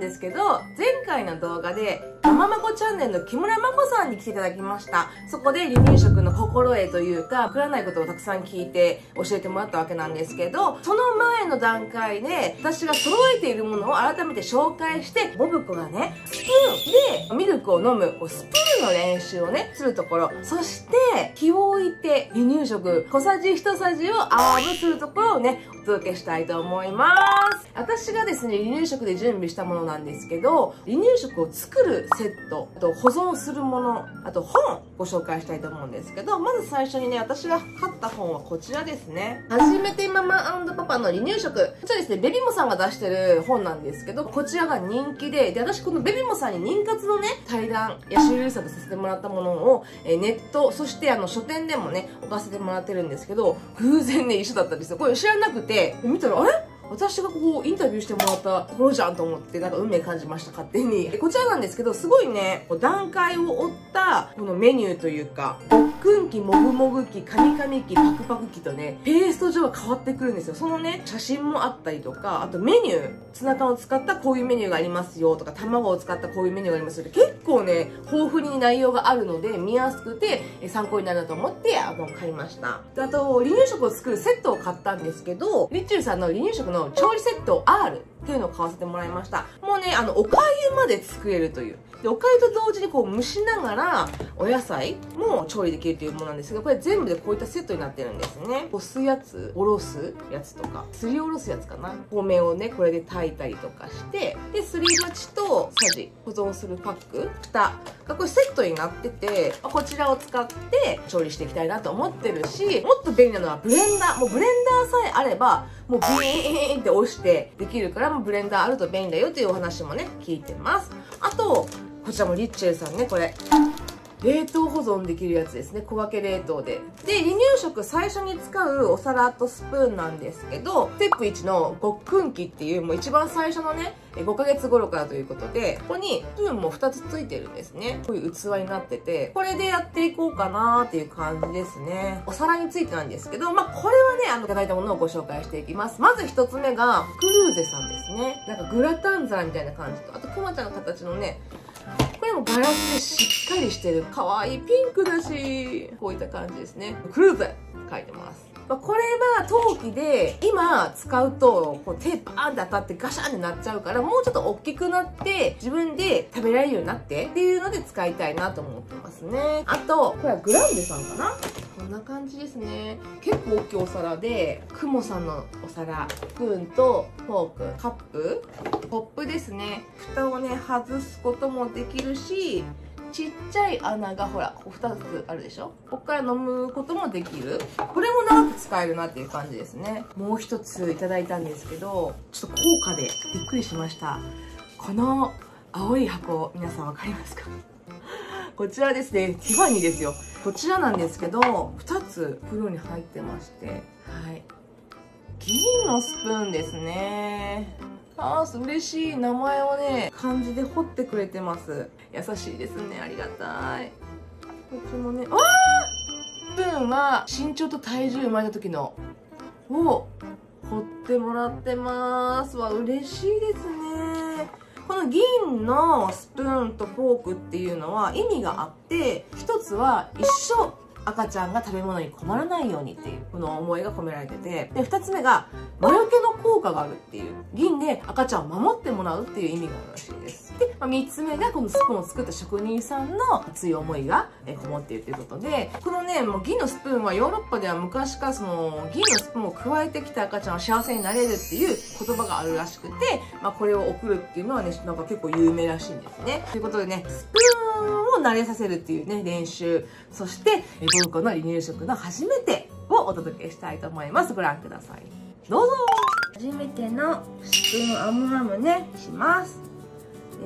ですけど、前回の動画で、たままこチャンネルの木村まこさんに来ていただきました。そこで離乳食の心得というか、わからないことをたくさん聞いて教えてもらったわけなんですけど、その前の段階で、私が揃えているものを改めて紹介して、ボブ子がね、スプーンでミルクを飲む、スプーンの練習をね、するところ、そして、気を置いて離乳食、小さじ1さじをアームするところをね、お届けしたいと思います。私がですね、離乳食で準備したものなんですけど、離乳食を作るセット、あと保存するもの、あと本ご紹介したいと思うんですけど、まず最初にね、私が買った本はこちらですね。初めてママパパの離乳食。こちらですね、ベビモさんが出してる本なんですけど、こちらが人気で、で、私このベビモさんに妊活のね、対談、ヤシリ作させてもらったものを、えネット、そしてあの書店でもね、置かせてもらってるんですけど、偶然ね、一緒だったんですよ。これ知らなくて、見たら、あれ？私がここインタビューしてもらったところじゃんと思って、なんか運命感じました、勝手に。こちらなんですけど、すごいね、段階を追った、このメニューというか、ごっくん期、もぐもぐ期、かみかみ期、パクパク期とね、ペースト上が変わってくるんですよ。そのね、写真もあったりとか、あとメニュー、ツナ缶を使ったこういうメニューがありますよとか、卵を使ったこういうメニューがありますよって、結構ね、豊富に内容があるので、見やすくて、参考になるなと思って、あの、買いました。あと、離乳食を作るセットを買ったんですけど、リッチューさんの離乳食の調理セット R っていうのを買わせてもらいました。もうね、あの、おかゆまで作れるという。で、おかゆと同時にこう蒸しながら、お野菜も調理できるというものなんですけど、これ全部でこういったセットになってるんですね。こすやつ、おろすやつとか、すりおろすやつかな。米をね、これで炊いたりとかして、で、すり鉢とさじ、保存するパック、蓋がこれセットになってて、こちらを使って調理していきたいなと思ってるし、もっと便利なのはブレンダー。もうブレンダーさえあれば、もうビーンって押してできるから、もブレンダーあると便利だよというお話もね、聞いてます。あと、こちらもリッチェルさんね、これ。冷凍保存できるやつですね。小分け冷凍で。で、離乳食最初に使うお皿とスプーンなんですけど、ステップ1のごっくん機っていうもう一番最初のね、5ヶ月頃からということで、ここにスプーンも2つついてるんですね。こういう器になってて、これでやっていこうかなーっていう感じですね。お皿についてなんですけど、まあ、これはね、あの、いただいたものをご紹介していきます。まず1つ目が、クルーゼさんですね。なんかグラタン皿みたいな感じと、あとクマちゃんの形のね、これもガラスでしっかりしてる。可愛いピンクだし、こういった感じですね。クルーズ書いてます。まあ、これは陶器で今使うとこう手バーンって当たってガシャンってなっちゃうからもうちょっと大きくなって自分で食べられるようになってっていうので使いたいなと思ってますねあとこれはグランデさんかな？こんな感じですね。結構大きいお皿でクモさんのお皿スプーンとフォークカップ。コップですね。蓋をね外すこともできるしちっちゃい穴がほらここ2つあるでしょ？ここから飲むこともできる。これも長く使えるなっていう感じですね。もう一ついただいたんですけどちょっと高価でびっくりしました。この青い箱皆さん分かりますか？こちらですね。ティファニーですよ。こちらなんですけど2つ袋に入ってまして。はい。銀のスプーンですね。あー嬉しい。名前をね漢字で彫ってくれてます。優しいですね。ありがたい。こっちもねああスプーンは身長と体重生まれた時のを彫ってもらってます。わ嬉しいですね。この銀のスプーンとフォークっていうのは意味があって一つは一緒。赤ちゃんが食べ物に困らないようにっていうこの思いが込められてて。で2つ目が魔除けの効果があるっていう銀で赤ちゃんを守ってもらうっていう意味があるらしいです。で、まあ、3つ目がこのスプーンを作った職人さんの熱い思いがこもっているということで。このねもう銀のスプーンはヨーロッパでは昔からその銀のスプーンを加えてきた赤ちゃんは幸せになれるっていう言葉があるらしくて、まあ、これを送るっていうのはねなんか結構有名らしいんですね。ということでねスプーンを慣れさせるっていうね練習。そして文庫の離乳食の初めてをお届けしたいと思います。ご覧ください。どうぞ。初めてのスプーンアムアムねします。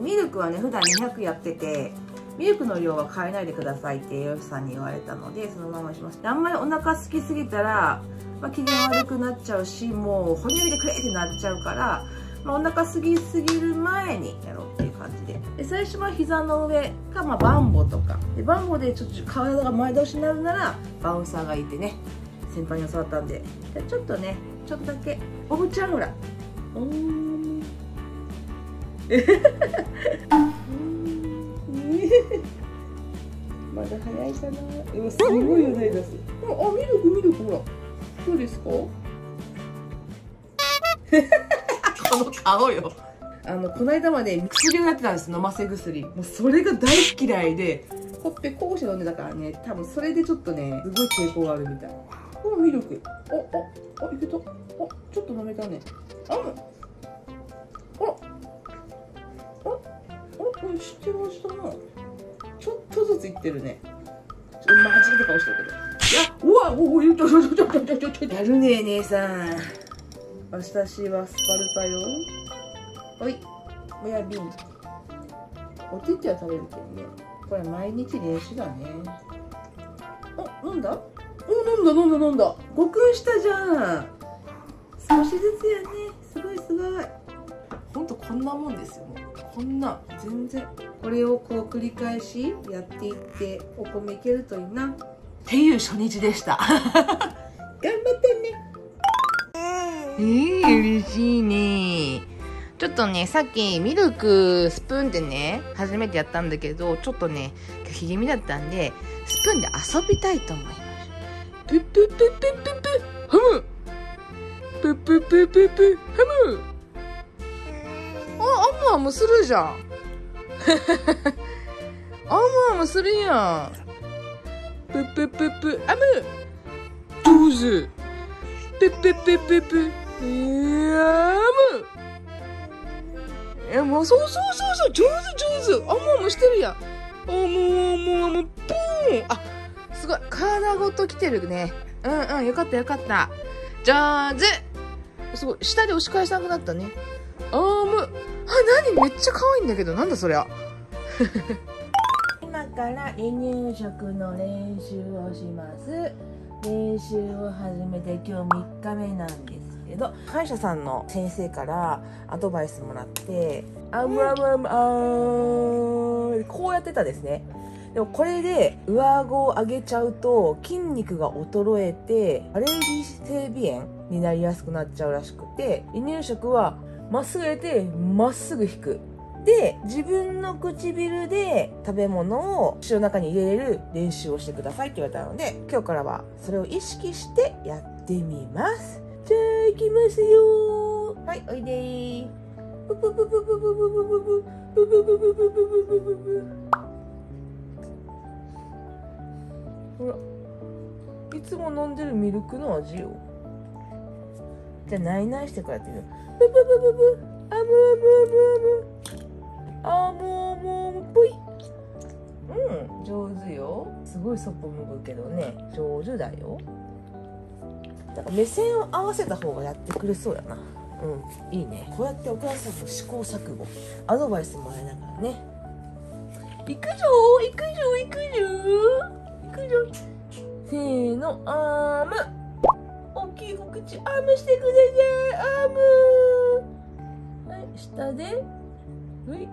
ミルクはね普段200やっててミルクの量は変えないでくださいって栄養士さんに言われたのでそのままします。あんまりお腹空きすぎたら、まあ、機嫌悪くなっちゃうしもう哺乳でくれってなっちゃうから、まあ、お腹すぎすぎる前にやろうっていう感じで。で最初は膝の上か、まあ、バンボとか。でバンボでちょっと体が前倒しになるならバウンサーがいてね先輩に教わったんで。じゃちょっとねちょっとだけおぶちゃんほらおーまだ早いかな。でもすごいよね出す。あミルクミルクほら。どうですか？この顔よ。あのこの間まで薬をやってたんです飲ませ薬。もうそれが大嫌いでほっぺこうして飲んでたからね多分それでちょっとねすごい抵抗があるみたい。おミルク。あああいけた。あちょっと飲めたね。あらあら。あらこれ知ってる味だな。ちょっとずついってるね。ちょっとマジで顔してるけど。いやうわおおちょちょちょちょちょちょやるね姉さん私はスパルタよ。おい。親瓶。おてては食べるけどね。これ毎日練習だね。あ飲んだ？お飲んだ飲んだ飲んだ。ごくんしたじゃん。少しずつやね。すごいすごい。ほんとこんなもんですよ。もうこんな全然。これをこう繰り返しやっていってお米いけるといいな。っていう初日でした。頑張ってねえー、嬉しいね。ちょっとね、さっきミルクスプーンでね、初めてやったんだけど、ちょっとね、拒否気味だったんで、スプーンで遊びたいと思います。プップップップハム。プップップハム。あ、アムアムするじゃん。アムアムするやん。プップップップアム。上手プップップップップアムえ、もう、そうそうそうそう、上手上手。あ、もう、もしてるやん。あ、もう、もう、もう、ポーンあ、すごい。体ごと来てるね。うんうん、よかったよかった。上手すごい。下で押し返さなくなったね。あーもう、あ、なにめっちゃ可愛いんだけど、なんだそりゃ。今から離乳食の練習をします。練習を始めて今日3日目なんですけど歯医者さんの先生からアドバイスもらって「あむあむあむあー」こうやってたですね。でもこれで上顎を上げちゃうと筋肉が衰えてアレルギー性鼻炎になりやすくなっちゃうらしくて離乳食はまっすぐ入れてまっすぐ引く。で自分の唇で食べ物を口の中に入れれる練習をしてくださいって言われたので今日からはそれを意識してやってみますじゃあ行きますよ。はいおいでー。プププププププププププププププププププほらいつも飲んでるミルクの味よ。じゃあないないしてからてみようプププププあむあむあむあむあもうもうぽいうん上手よすごいそっぽ向くけどね上手だよだから目線を合わせた方がやってくれそうやな。うんいいね。こうやってお母さんの試行錯誤。アドバイスもらいながらね。行くぞ行くぞ行くぞ。行くぞ。せーのあーん。大きいお口あーんしてくださいあーん。はい下で。うい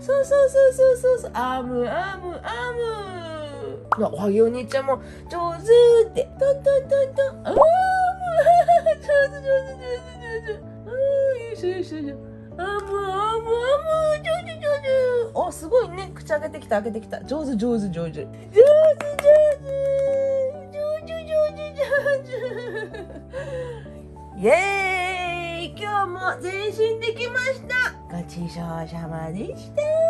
そうそうそうそうそうそう。あーんあーんあーんまあ、おはぎお兄ちゃんも、上手って、トントントントン、ああ、もう、上手上手上手上手、ああ、よいしょよいしょよいしょ、ああ、もう、ああ、もう、ああ、もう、上手上手。お、すごいね、口開けてきた開けてきた。上手上手上手。上手上手。上手上手上手上手。イエーイ今日も全身できましたごちそうさまでした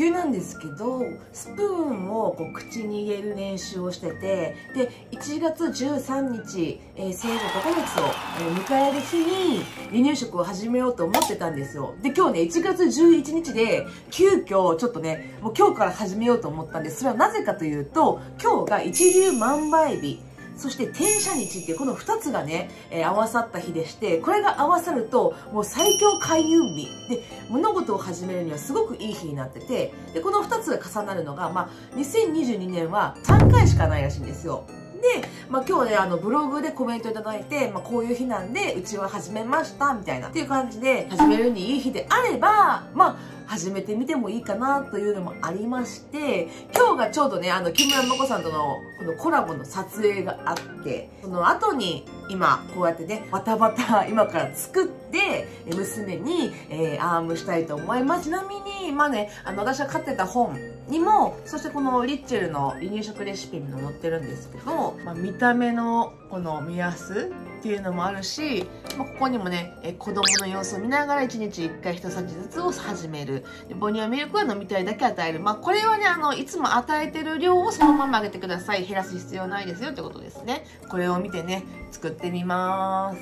急なんですけどスプーンをこう口に入れる練習をしててで1月13日、えー、生後5ヶ月を、えー、迎える日に離乳食を始めようと思ってたんですよ。で今日ね1月11日で急遽ちょっとねもう今日から始めようと思ったんです。それはなぜかというと今日が一粒万倍日。そして転写日っていうこの2つがね、えー、合わさった日でして、これが合わさるともう最強開運日で物事を始めるにはすごくいい日になってて、で、この2つが重なるのが、まあ、2022年は3回しかないらしいんですよ。で、まあ、今日ね、あの、ブログでコメントいただいて、まあ、こういう日なんで、うちは始めました、みたいな、っていう感じで、始めるにいい日であれば、まあ、始めてみてもいいかなというのもありまして、今日がちょうどね、あの、木村真子さんとのこのコラボの撮影があって、その後に今こうやってね、バタバタ今から作って、娘に、えー、アームしたいと思います。ちなみに、まあね、あの、私が飼ってた本にも、そしてこのリッチェルの離乳食レシピにも載ってるんですけど、まあ、見た目のこの目安っていうのもあるし、まあ、ここにもね、え子供の様子を見ながら1日1回1さじずつを始めるで。母乳ミルクは飲みたいだけ与える。まあ、これはね、あの、いつも与えてる量をそのままあげてください。減らす必要ないですよってことですね。これを見てね、作ってみます。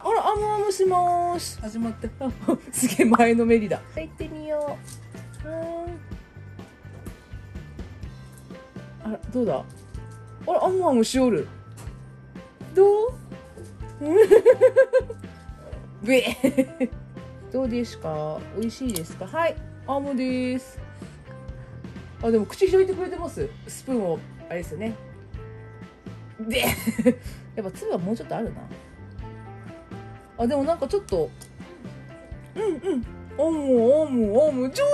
あら、あむあむします。始まった。すげえ前のめりだ。行ってみよう。あら、どうだ？あら、あむあむしおる。どう？べどうですか？美味しいですか？はい、アームです。あ、でも口開いてくれてます。スプーンを、あれですよね。で、やっぱ粒はもうちょっとあるな。あ、でもなんかちょっと、うんうん、オムオムオム、上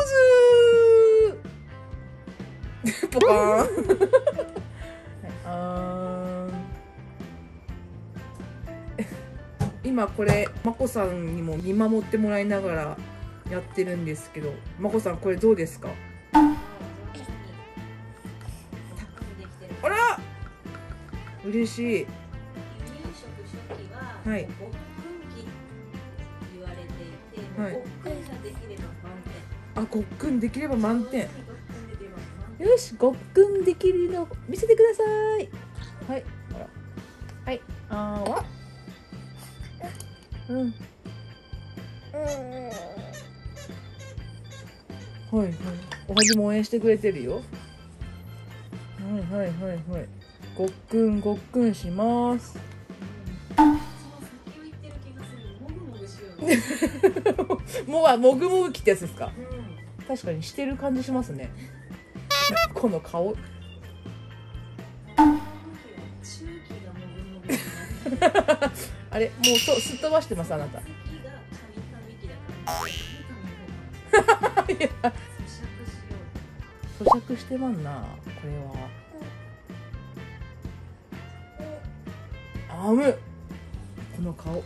手。ポカーン。あ今これまこさんにも見守ってもらいながらやってるんですけどまこさんこれどうですか？あら嬉しいはいはい、あ、ごっくんできれば満点。よし、ごっくんできるの見せてください。はい。はい、あわ。うん。はいはい。おはじも応援してくれてるよ。はいはいはいはい。ごっくんごっくんします。もはもぐもぐきってやつですか、うん、確かにしてる感じしますねこの顔あれもうとすっ飛ばしてますあなた。咀嚼してまんなこれは。あむ。この顔。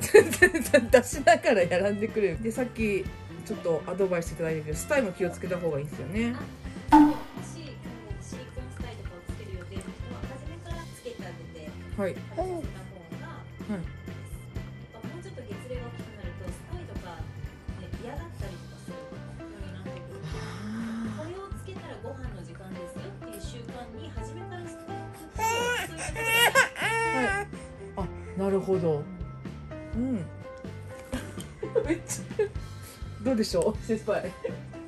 出しながらやらんでくれる。でさっきちょっとアドバイスいただいたけどスタイも気をつけた方がいいんですよね。はい。はい。もうちょっと月齢が大きくなるとスパイとか、ね、嫌だったりとかするようになってくるこれをつけたらご飯の時間ですよっていう習慣に初めからしてはい。あ、なるほど。うん。めっちゃ。どうでしょう先輩。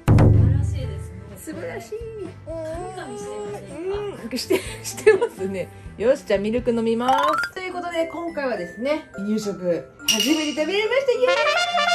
素晴らしいですね。素晴らしい。神々してません。か、うん、してしてますね。よしじゃあミルク飲みます。ということで今回はですね離乳食初めて食べれました。イエーイ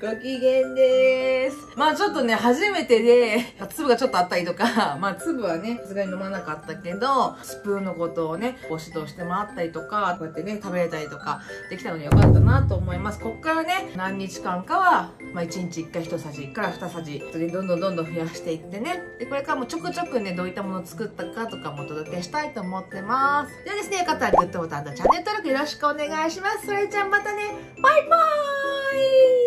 ご機嫌です。まあちょっとね、初めてで、粒がちょっとあったりとか、まあ粒はね、さすがに飲まなかったけど、スプーンのことをね、ご指導してもらったりとか、こうやってね、食べれたりとか、できたのによかったなと思います。こっからね、何日間かは、まあ1日1回1さじから2さじ、それどんどんどんどん増やしていってね。で、これからもちょくちょくね、どういったものを作ったかとかもお届けしたいと思ってます。ではですね、よかったらグッドボタンとチャンネル登録よろしくお願いします。それじゃあまたね、バイバーイ Bye!